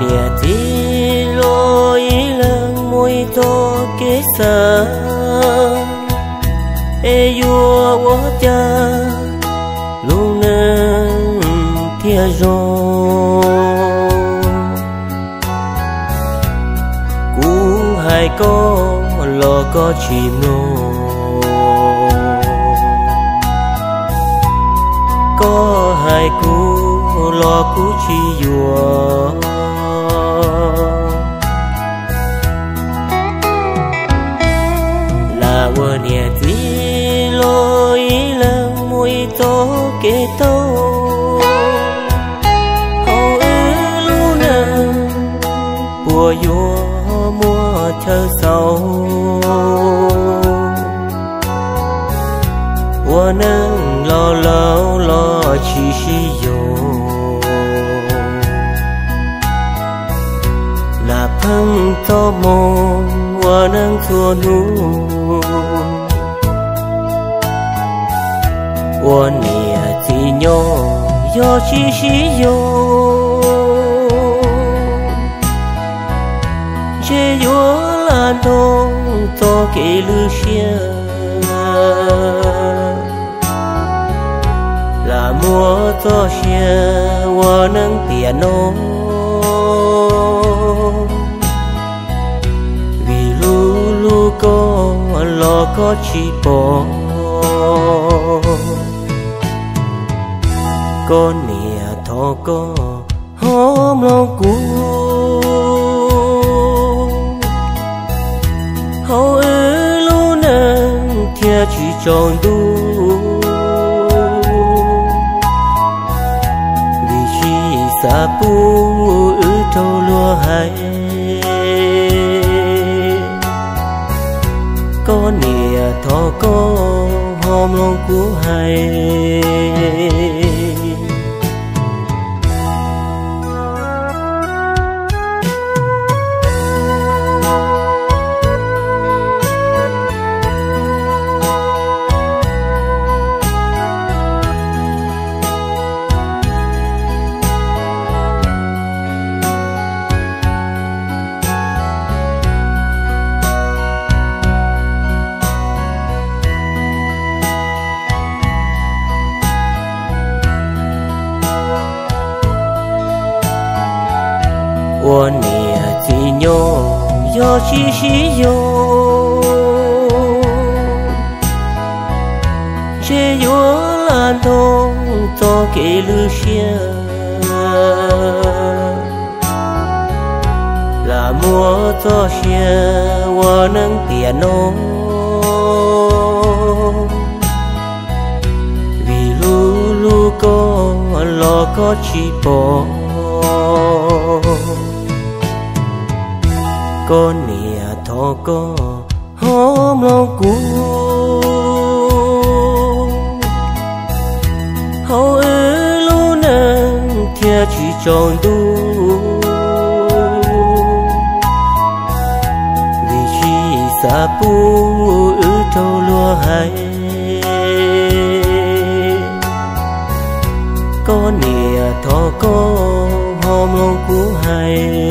nia ti lo i la mui to ke sa e quá cha luôn nang tia jo ku hai ko lo có chỉ no có hai cú lo cú chỉ dùa kê tâu hầu ư lu nơ bùa vô mua thơ sâu. bùa nâng lo lo lo chi chi vô là phăng to mồm bùa nâng thua nu 我你。Signor yo chi chi yo Che yo la dong to ke lu xia. Là mùa to xia wo nâng tiền nô. Vì lu lu có, lo có chi bỏ có nè thọ có hôm lo cũ hầu ư lu nâng thia chỉ tròn đu vì chi xa bu ư thâu lúa hay. Có nìa thọ có hôm lâu cũ hay. 我念几牛有西西有，这有蓝东做给路线，那么做些我能点弄，vì lu lu có lo có chỉ bỏ có nè thọ có hôm lo cũ hầu ư lu nâng kia chỉ tròn đu vì chỉ xa bu ư trâu lúa hay. Có nè thọ có hôm lo cũ hay.